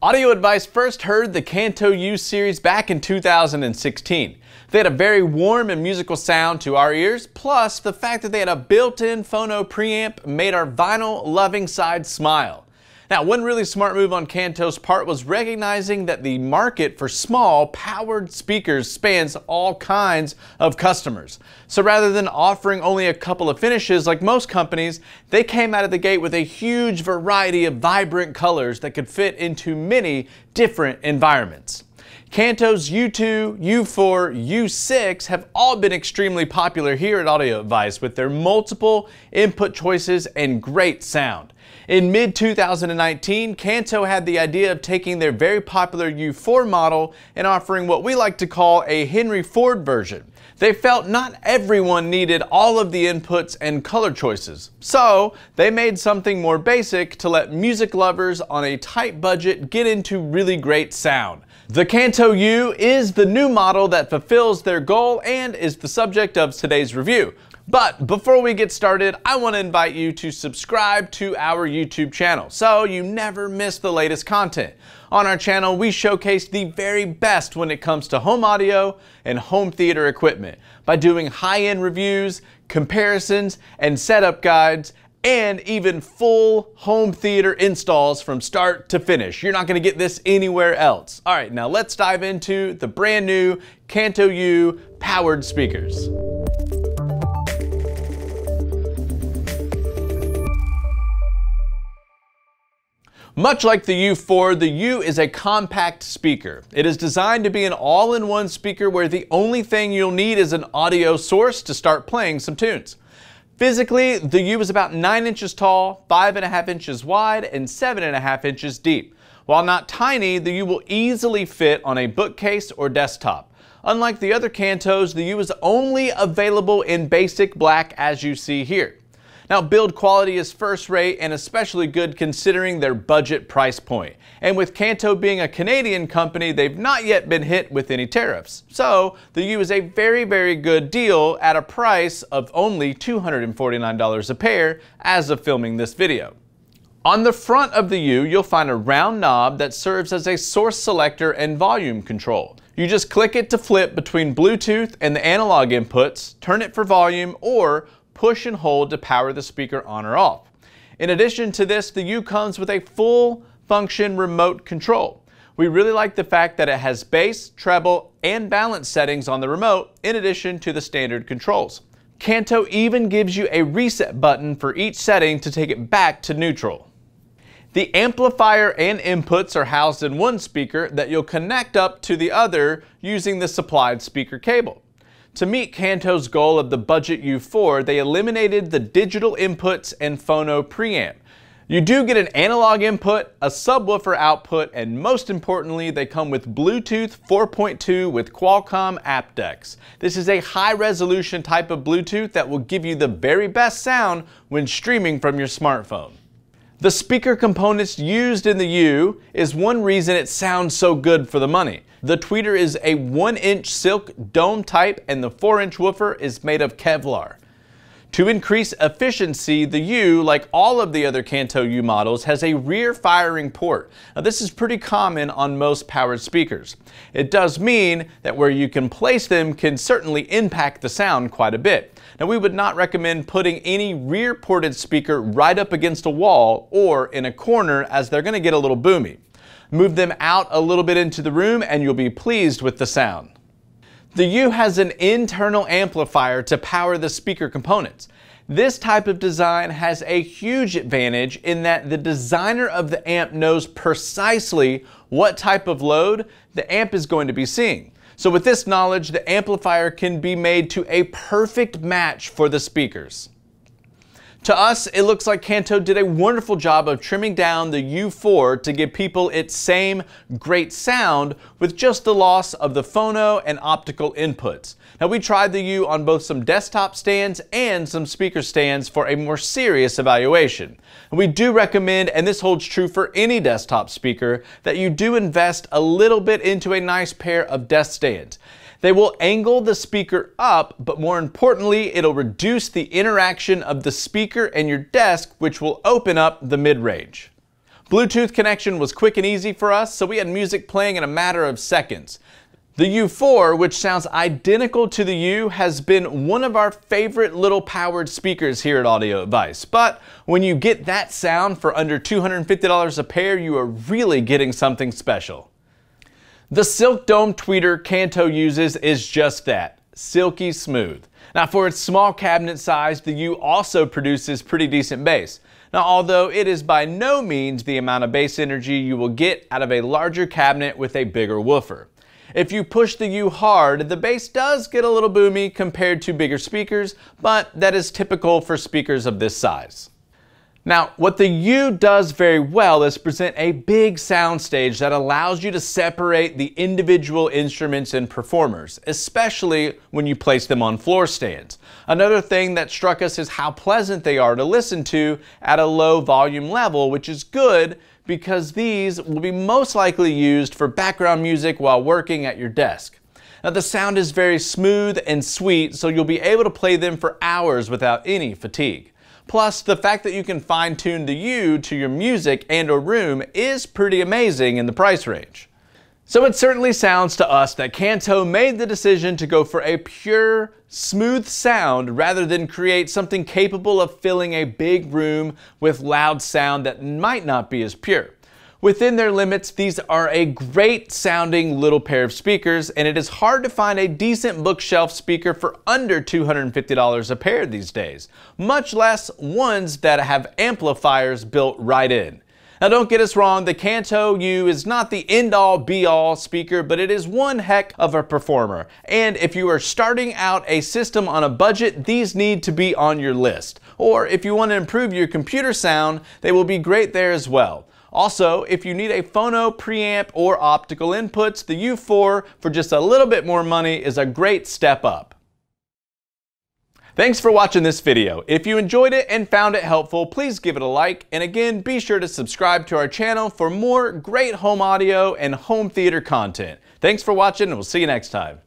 Audio Advice first heard the Kanto YU series back in 2016. They had a very warm and musical sound to our ears, plus the fact that they had a built-in phono preamp made our vinyl loving side smile. Now, one really smart move on Kanto's part was recognizing that the market for small, powered speakers spans all kinds of customers. So rather than offering only a couple of finishes like most companies, they came out of the gate with a huge variety of vibrant colors that could fit into many different environments. Kanto's YU2, YU4, YU6 have all been extremely popular here at Audio Advice with their multiple input choices and great sound. In mid 2019, Kanto had the idea of taking their very popular YU4 model and offering what we like to call a Henry Ford version. They felt not everyone needed all of the inputs and color choices, so they made something more basic to let music lovers on a tight budget get into really great sound. The Kanto YU is the new model that fulfills their goal and is the subject of today's review. But before we get started, I want to invite you to subscribe to our YouTube channel so you never miss the latest content. On our channel, we showcase the very best when it comes to home audio and home theater equipment by doing high-end reviews, comparisons, and setup guides and even full home theater installs from start to finish. You're not going to get this anywhere else. All right, now let's dive into the brand new Kanto YU powered speakers. Much like the YU4, the YU is a compact speaker. It is designed to be an all-in-one speaker where the only thing you'll need is an audio source to start playing some tunes. Physically, the YU is about 9 inches tall, 5.5 inches wide, and 7.5 inches deep. While not tiny, the YU will easily fit on a bookcase or desktop. Unlike the other Kantos, the YU is only available in basic black as you see here. Now, build quality is first rate and especially good considering their budget price point. And with Kanto being a Canadian company, they've not yet been hit with any tariffs. So, the YU is a very, very good deal at a price of only $249 a pair as of filming this video. On the front of the YU, you'll find a round knob that serves as a source selector and volume control. You just click it to flip between Bluetooth and the analog inputs, turn it for volume, or push and hold to power the speaker on or off. In addition to this, the YU comes with a full function remote control. We really like the fact that it has bass, treble, and balance settings on the remote in addition to the standard controls. Kanto even gives you a reset button for each setting to take it back to neutral. The amplifier and inputs are housed in one speaker that you'll connect up to the other using the supplied speaker cable. To meet Kanto's goal of the budget YU4, they eliminated the digital inputs and phono preamp. You do get an analog input, a subwoofer output, and most importantly, they come with Bluetooth 4.2 with Qualcomm aptX. This is a high resolution type of Bluetooth that will give you the very best sound when streaming from your smartphone. The speaker components used in the YU is one reason it sounds so good for the money. The tweeter is a 1-inch silk dome type and the 4-inch woofer is made of Kevlar. To increase efficiency, the YU, like all of the other Kanto YU models, has a rear firing port. Now this is pretty common on most powered speakers. It does mean that where you can place them can certainly impact the sound quite a bit. Now we would not recommend putting any rear ported speaker right up against a wall or in a corner as they're going to get a little boomy. Move them out a little bit into the room and you'll be pleased with the sound. The YU has an internal amplifier to power the speaker components. This type of design has a huge advantage in that the designer of the amp knows precisely what type of load the amp is going to be seeing. So with this knowledge, the amplifier can be made to a perfect match for the speakers. To us, it looks like Kanto did a wonderful job of trimming down the YU4 to give people its same great sound with just the loss of the phono and optical inputs. Now we tried the YU on both some desktop stands and some speaker stands for a more serious evaluation. And we do recommend, and this holds true for any desktop speaker, that you do invest a little bit into a nice pair of desk stands. They will angle the speaker up, but more importantly, it'll reduce the interaction of the speaker and your desk, which will open up the mid-range. Bluetooth connection was quick and easy for us, so we had music playing in a matter of seconds. The YU4, which sounds identical to the YU, has been one of our favorite little powered speakers here at Audio Advice. But when you get that sound for under $250 a pair, you are really getting something special. The Silk Dome tweeter Kanto uses is just that, silky smooth. Now for its small cabinet size, the YU also produces pretty decent bass. Now although it is by no means the amount of bass energy you will get out of a larger cabinet with a bigger woofer. If you push the YU hard, the bass does get a little boomy compared to bigger speakers, but that is typical for speakers of this size. Now, what the YU does very well is present a big soundstage that allows you to separate the individual instruments and performers, especially when you place them on floor stands. Another thing that struck us is how pleasant they are to listen to at a low volume level, which is good because these will be most likely used for background music while working at your desk. Now the sound is very smooth and sweet, so you'll be able to play them for hours without any fatigue. Plus, the fact that you can fine tune the YU to your music and or room is pretty amazing in the price range. So it certainly sounds to us that Kanto made the decision to go for a pure, smooth sound rather than create something capable of filling a big room with loud sound that might not be as pure. Within their limits, these are a great sounding little pair of speakers, and it is hard to find a decent bookshelf speaker for under $250 a pair these days, much less ones that have amplifiers built right in. Now don't get us wrong, the Kanto YU is not the end-all be-all speaker, but it is one heck of a performer. And if you are starting out a system on a budget, these need to be on your list. Or if you want to improve your computer sound, they will be great there as well. Also, if you need a phono, preamp, or optical inputs, the YU4 for just a little bit more money is a great step up. Thanks for watching this video. If you enjoyed it and found it helpful, please give it a like. And again, be sure to subscribe to our channel for more great home audio and home theater content. Thanks for watching and we'll see you next time.